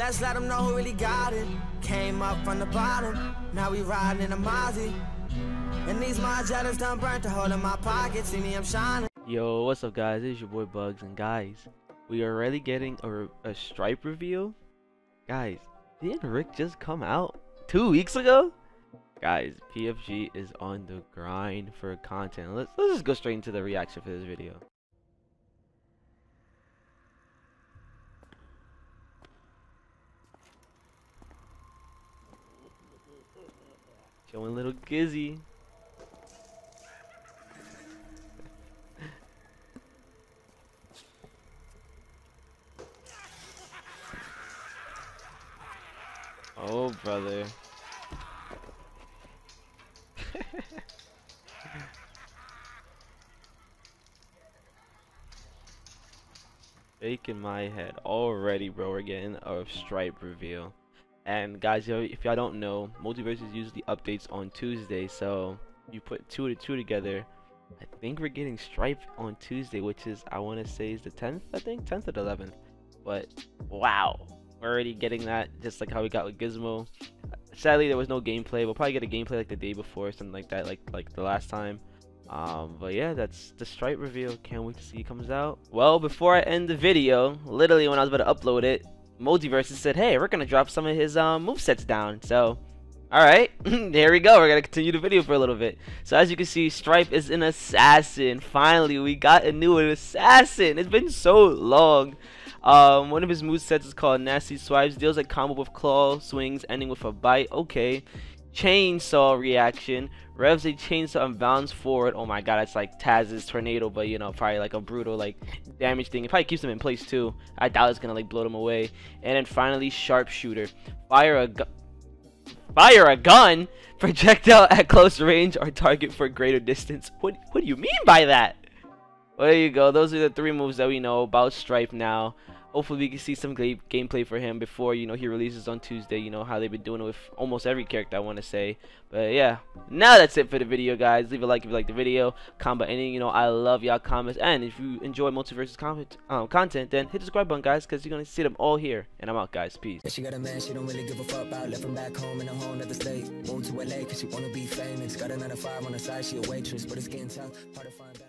Let's let them know who really got it. Came up from the bottom, now we riding in a Mozzie. And these Margielas done burnt a hole in my pocket. See me, I'm shining. Yo, what's up, guys? It's your boy Bugz, and guys, we are already getting a, a stripe reveal. Guys, didn't Rick just come out two weeks ago? Guys, PFG is on the grind for content. Let's let's just go straight into the reaction for this video. Showing little Gizzy. oh, brother. Shaking my head already, bro. We're getting a stripe reveal. And guys, if y'all don't know, Multiversus usually updates on Tuesday, so you put two to two together. I think we're getting Stripe on Tuesday, which is I want to say is the 10th, I think 10th or 11th. But wow, we're already getting that, just like how we got with Gizmo. Sadly, there was no gameplay. We'll probably get a gameplay like the day before, something like that, like like the last time. Um, but yeah, that's the Stripe reveal. Can't wait to see it comes out. Well, before I end the video, literally when I was about to upload it, Multiversus said, hey, we're going to drop some of his um, movesets down. So, alright, there we go. We're going to continue the video for a little bit. So as you can see, Stripe is an assassin. Finally, we got a new assassin. It's been so long. Um, one of his movesets is called Nasty Swipes. Deals a combo with claw swings ending with a bite. Okay. Chainsaw reaction. Revs a chainsaw and bounds forward. Oh my god, that's like Taz's tornado, but you know, probably like a brutal like damage thing. It probably keeps them in place too. I doubt it's gonna like blow them away. And then finally, sharpshooter. Fire a gun. Fire a gun, projectile at close range or target for greater distance. What what do you mean by that? Well, there you go. Those are the three moves that we know about Stripe now hopefully we can see some gameplay for him before you know he releases on Tuesday you know how they've been doing it with almost every character I want to say. But yeah now that's it for the video guys. Leave a like if you like the video. Comment anything you know I love y'all comments. And if you enjoy Multiversus content um, content then hit the subscribe button guys because you're gonna see them all here. And I'm out guys. Peace. She got a man she don't really give a fuck about left from back home in a whole state. Moved to LA cause she wanna be famous. Got another five on the side she a waitress but it's getting tough hard to find